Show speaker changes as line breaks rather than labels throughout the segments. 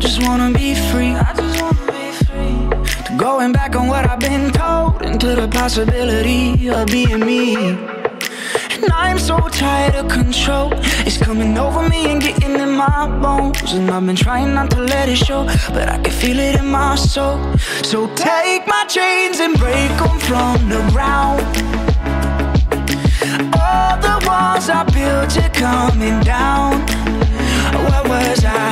just wanna be free. I just wanna be free. To going back on what I've been told, into the possibility of being me. And I'm so tired of control. It's coming over me and getting in my bones. And I've been trying not to let it show, but I can feel it in my soul. So take my chains and break them from the ground. All the walls I built are coming down. Where was I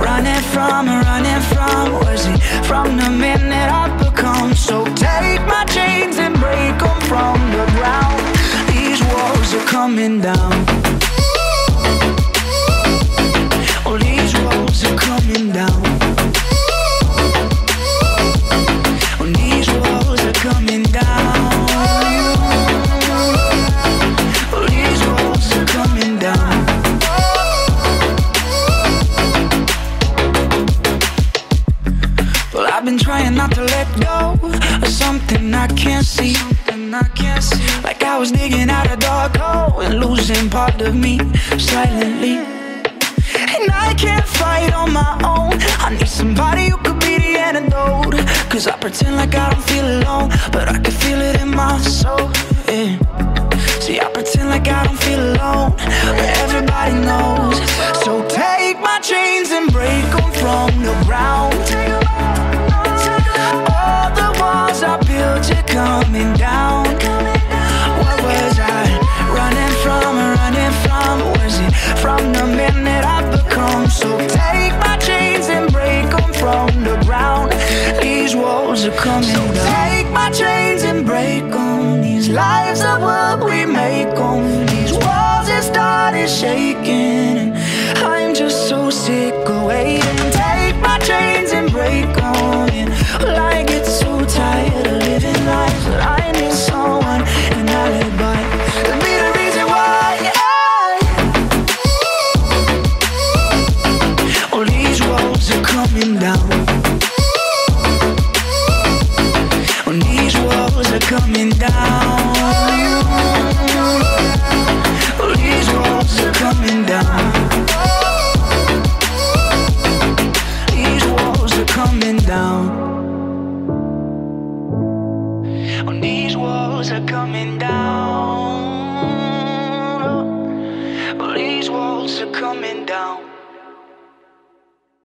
running from? Running from? Was it from the that I've become? So take my chains and break them from the ground. These walls are coming down. I've been trying not to let go of something I can't see. I can't see. Like I was digging out a dark hole and losing part of me silently. And I can't fight on my own. I need somebody who could be the antidote. Cause I pretend like I don't feel alone, but I can feel it are coming down. Take my chains and break them. These lives are what we make them. when these walls are coming down.